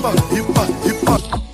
hip hop, hip hop, hip hop.